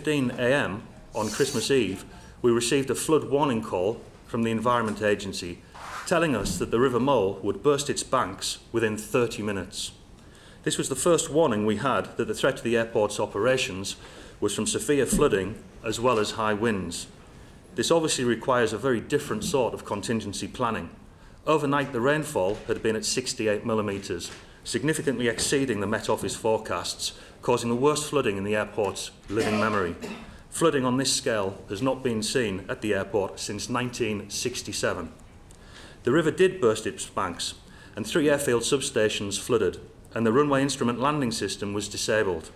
15 a.m. on Christmas Eve, we received a flood warning call from the Environment Agency telling us that the River Mole would burst its banks within 30 minutes. This was the first warning we had that the threat to the airport's operations was from severe flooding as well as high winds. This obviously requires a very different sort of contingency planning. Overnight, the rainfall had been at 68 millimetres, significantly exceeding the Met Office forecasts, causing the worst flooding in the airport's living memory. Flooding on this scale has not been seen at the airport since 1967. The river did burst its banks, and three airfield substations flooded, and the runway instrument landing system was disabled.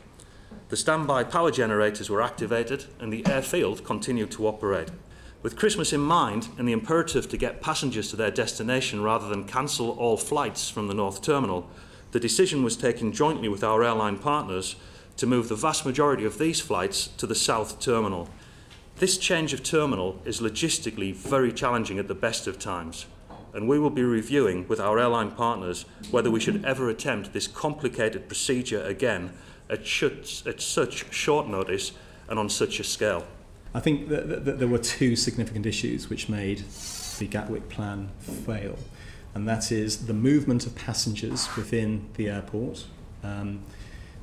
The standby power generators were activated, and the airfield continued to operate. With Christmas in mind and the imperative to get passengers to their destination rather than cancel all flights from the North Terminal, the decision was taken jointly with our airline partners to move the vast majority of these flights to the South Terminal. This change of terminal is logistically very challenging at the best of times, and we will be reviewing with our airline partners whether we should ever attempt this complicated procedure again at, sh at such short notice and on such a scale. I think that, that there were two significant issues which made the Gatwick plan fail, and that is the movement of passengers within the airport um,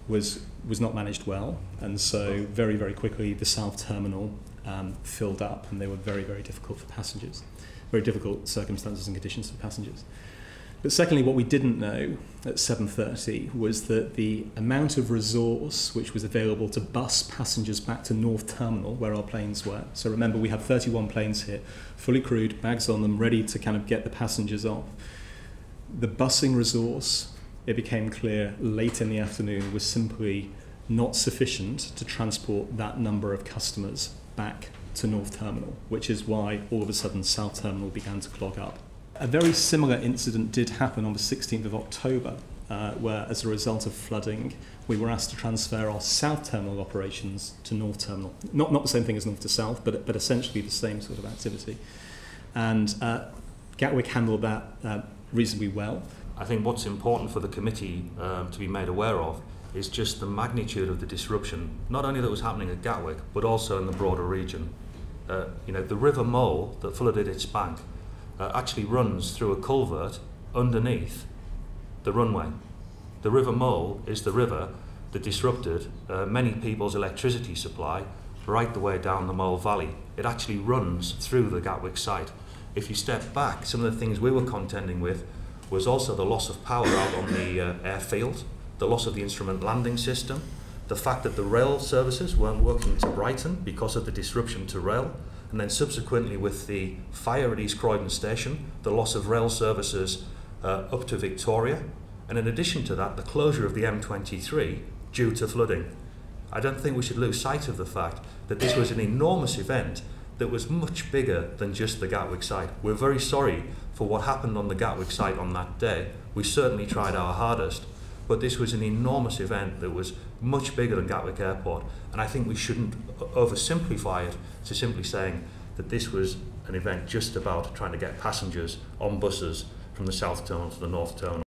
was was not managed well, and so very very quickly the south terminal um, filled up, and they were very very difficult for passengers, very difficult circumstances and conditions for passengers. But secondly, what we didn't know at 7.30 was that the amount of resource which was available to bus passengers back to North Terminal, where our planes were. So remember, we have 31 planes here, fully crewed, bags on them, ready to kind of get the passengers off. The busing resource, it became clear late in the afternoon, was simply not sufficient to transport that number of customers back to North Terminal, which is why all of a sudden South Terminal began to clog up. A very similar incident did happen on the 16th of October, uh, where, as a result of flooding, we were asked to transfer our south terminal operations to north terminal. Not, not the same thing as north to south, but, but essentially the same sort of activity. And uh, Gatwick handled that uh, reasonably well. I think what's important for the committee um, to be made aware of is just the magnitude of the disruption, not only that was happening at Gatwick, but also in the broader region. Uh, you know, the River Mole that flooded its bank uh, actually runs through a culvert underneath the runway. The River Mole is the river that disrupted uh, many people's electricity supply right the way down the Mole Valley. It actually runs through the Gatwick site. If you step back, some of the things we were contending with was also the loss of power out on the uh, airfield, the loss of the instrument landing system, the fact that the rail services weren't working to Brighton because of the disruption to rail, and then subsequently with the fire at East Croydon Station, the loss of rail services uh, up to Victoria, and in addition to that, the closure of the M23 due to flooding. I don't think we should lose sight of the fact that this was an enormous event that was much bigger than just the Gatwick site. We're very sorry for what happened on the Gatwick site on that day. We certainly tried our hardest, but this was an enormous event that was much bigger than Gatwick Airport. And I think we shouldn't oversimplify it to simply saying that this was an event just about trying to get passengers on buses from the South Terminal to the North Terminal.